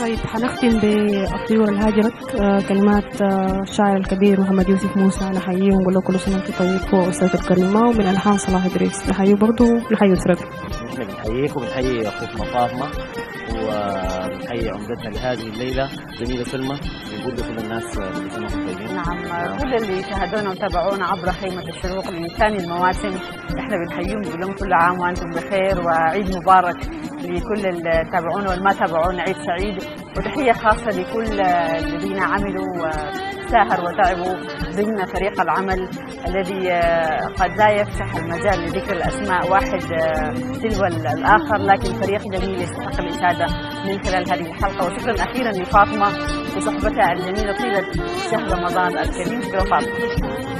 طيب حنختم بالطيور الهاجرت آه، كلمات آه، الشاعر الكبير محمد يوسف موسى نحييه ونقول له كل سنة وانت طيب هو أستاذ الكلمة ومن الحان صلاح إدريس. نحييه برضه نحيي اسرته نحن بنحييك وبنحيي اخوتنا فاطمة وبنحيي عمدتنا لهذه الليلة جميلة سلمى بنقول لكل الناس وأنتم طيبين نعم كل اللي شاهدونا وتابعونا عبر خيمة الشروق من ثاني المواسم. إحنا بنحييهم بنقول لهم كل عام وأنتم بخير وعيد مبارك لكل اللي تابعونا والما تابعونا عيد سعيد. وتحية خاصة لكل الذين عملوا وساهروا وتعبوا ضمن فريق العمل الذي آه، قد لا يفتح المجال لذكر الأسماء واحد آه، تلو الآخر لكن فريق جميل يستحق الإشادة من خلال هذه الحلقة. وشكرا أخيرا لفاطمة وصحبتها الجميلة طيلة شهر رمضان الكريم. شكرا فاطمة.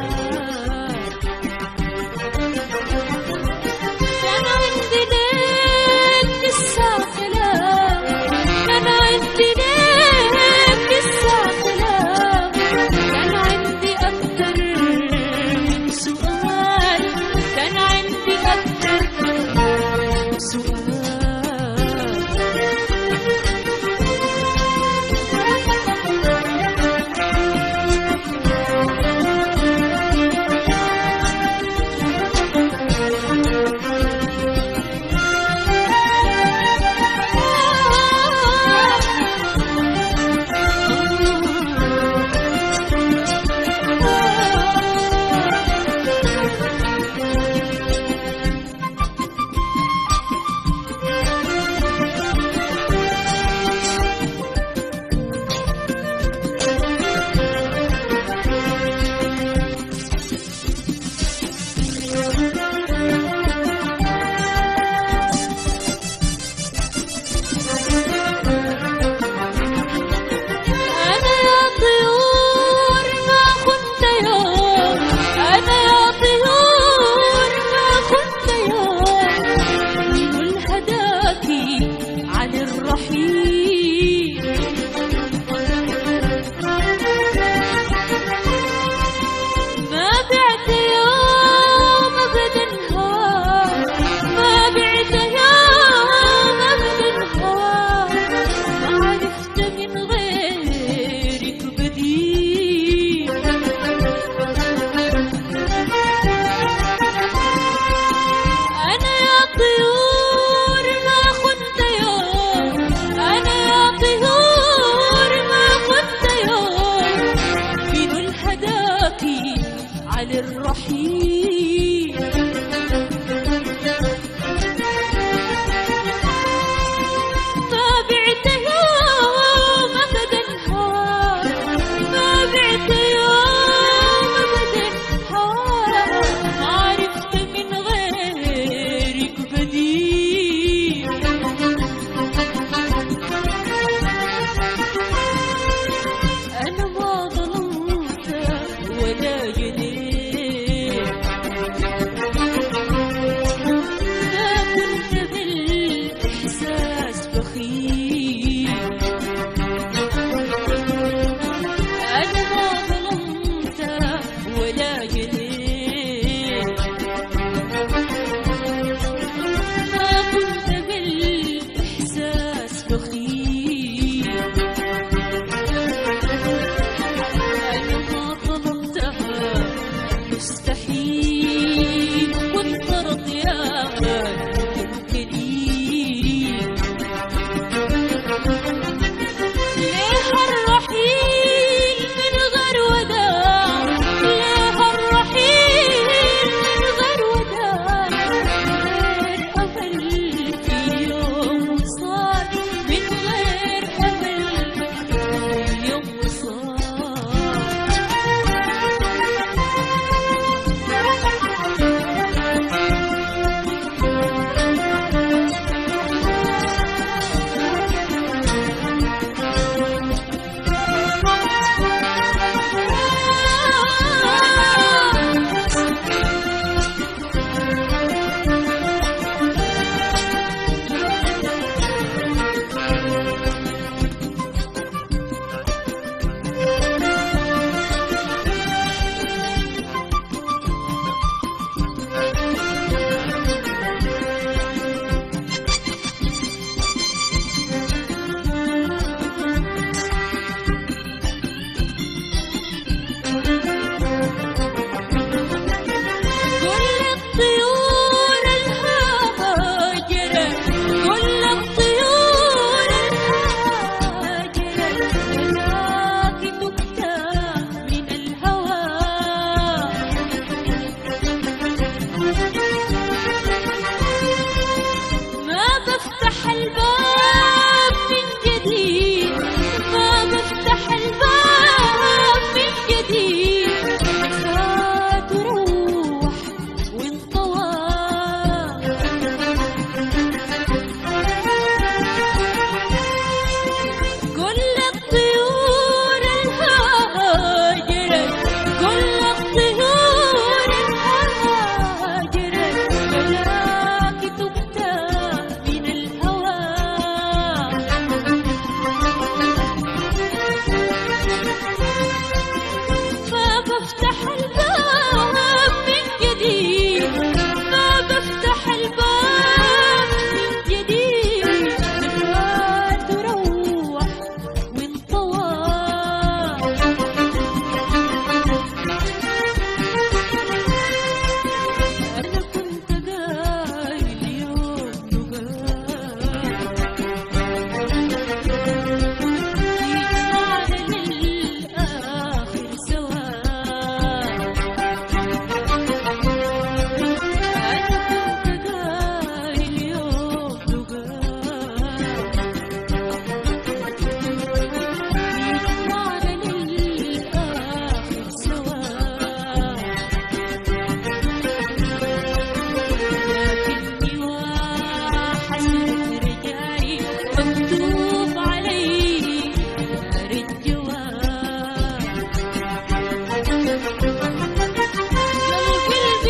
افتح الباب.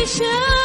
show.